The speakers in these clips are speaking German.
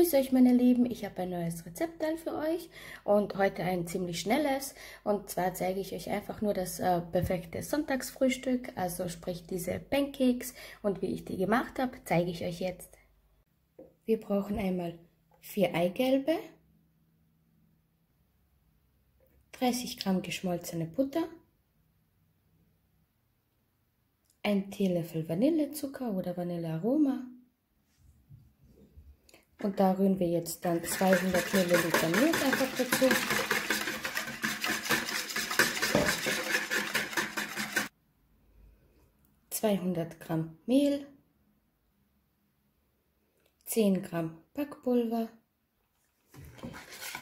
Grüß euch meine Lieben, ich habe ein neues Rezeptteil für euch und heute ein ziemlich schnelles und zwar zeige ich euch einfach nur das äh, perfekte Sonntagsfrühstück, also sprich diese Pancakes und wie ich die gemacht habe, zeige ich euch jetzt. Wir brauchen einmal vier Eigelbe, 30 Gramm geschmolzene Butter, ein Teelöffel Vanillezucker oder Vanillearoma, und da rühren wir jetzt dann 200 Milliliter Milch einfach dazu. Zweihundert Gramm Mehl, 10 Gramm Backpulver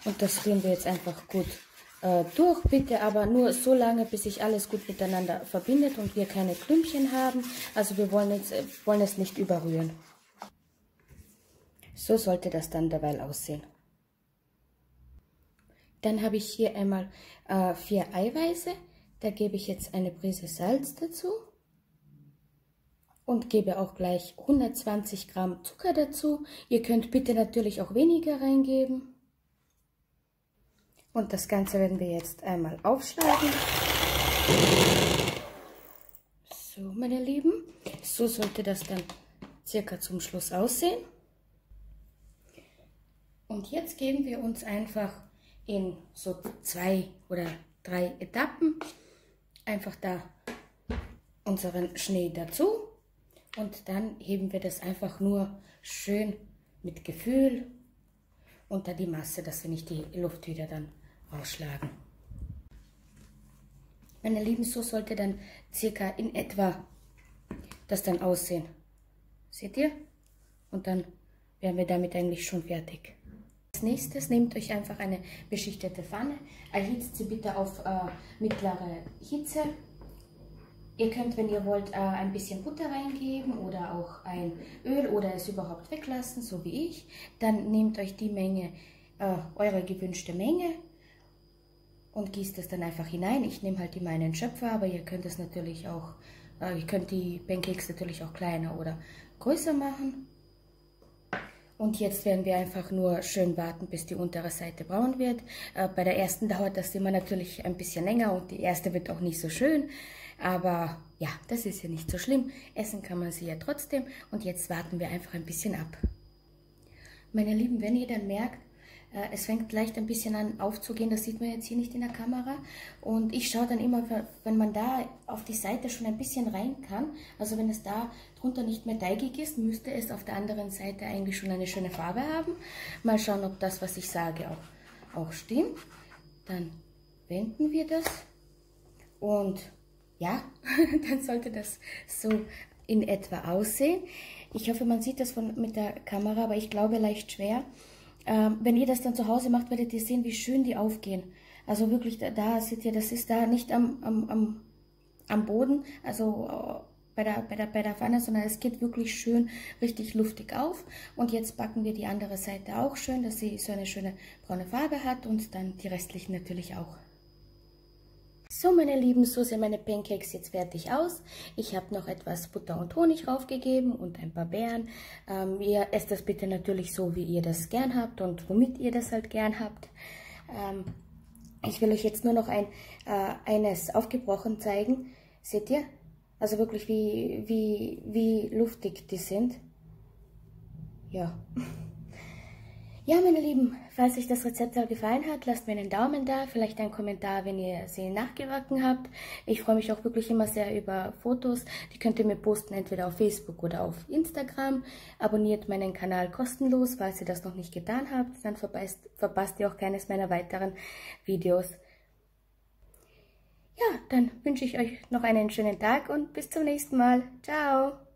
und das rühren wir jetzt einfach gut äh, durch, bitte aber nur so lange, bis sich alles gut miteinander verbindet und wir keine Klümpchen haben. Also wir wollen, jetzt, äh, wollen es nicht überrühren. So sollte das dann derweil aussehen. Dann habe ich hier einmal äh, vier Eiweiße. Da gebe ich jetzt eine Prise Salz dazu und gebe auch gleich 120 Gramm Zucker dazu. Ihr könnt bitte natürlich auch weniger reingeben. Und das Ganze werden wir jetzt einmal aufschlagen. So, meine Lieben, so sollte das dann circa zum Schluss aussehen. Und jetzt geben wir uns einfach in so zwei oder drei Etappen einfach da unseren Schnee dazu und dann heben wir das einfach nur schön mit Gefühl unter die Masse, dass wir nicht die Luft wieder dann ausschlagen. Meine Lieben, so sollte dann circa in etwa das dann aussehen. Seht ihr? Und dann wären wir damit eigentlich schon fertig. Nächstes nehmt euch einfach eine beschichtete Pfanne, erhitzt sie bitte auf äh, mittlere Hitze. Ihr könnt, wenn ihr wollt, äh, ein bisschen Butter reingeben oder auch ein Öl oder es überhaupt weglassen, so wie ich. Dann nehmt euch die Menge, äh, eure gewünschte Menge und gießt es dann einfach hinein. Ich nehme halt immer einen Schöpfer, aber ihr könnt es natürlich auch, äh, ihr könnt die Pancakes natürlich auch kleiner oder größer machen. Und jetzt werden wir einfach nur schön warten, bis die untere Seite braun wird. Äh, bei der ersten dauert das immer natürlich ein bisschen länger und die erste wird auch nicht so schön. Aber ja, das ist ja nicht so schlimm. Essen kann man sie ja trotzdem. Und jetzt warten wir einfach ein bisschen ab. Meine Lieben, wenn ihr dann merkt, es fängt leicht ein bisschen an aufzugehen, das sieht man jetzt hier nicht in der Kamera. Und ich schaue dann immer, wenn man da auf die Seite schon ein bisschen rein kann, also wenn es da drunter nicht mehr teigig ist, müsste es auf der anderen Seite eigentlich schon eine schöne Farbe haben. Mal schauen, ob das, was ich sage, auch, auch stimmt. Dann wenden wir das und ja, dann sollte das so in etwa aussehen. Ich hoffe, man sieht das von, mit der Kamera, aber ich glaube leicht schwer. Ähm, wenn ihr das dann zu Hause macht, werdet ihr sehen, wie schön die aufgehen. Also wirklich, da, da seht ihr, das ist da nicht am, am, am, am Boden, also äh, bei der, bei, der, bei der Pfanne, sondern es geht wirklich schön richtig luftig auf. Und jetzt backen wir die andere Seite auch schön, dass sie so eine schöne braune Farbe hat und dann die restlichen natürlich auch. So meine Lieben, so sehen meine Pancakes jetzt fertig aus. Ich habe noch etwas Butter und Honig raufgegeben und ein paar Beeren. Ähm, ihr esst das bitte natürlich so, wie ihr das gern habt und womit ihr das halt gern habt. Ähm, ich will euch jetzt nur noch ein, äh, eines aufgebrochen zeigen. Seht ihr? Also wirklich, wie, wie, wie luftig die sind. Ja. Ja, meine Lieben, falls euch das Rezept gefallen hat, lasst mir einen Daumen da, vielleicht einen Kommentar, wenn ihr sie nachgebacken habt. Ich freue mich auch wirklich immer sehr über Fotos. Die könnt ihr mir posten, entweder auf Facebook oder auf Instagram. Abonniert meinen Kanal kostenlos, falls ihr das noch nicht getan habt. Dann verpasst, verpasst ihr auch keines meiner weiteren Videos. Ja, dann wünsche ich euch noch einen schönen Tag und bis zum nächsten Mal. Ciao!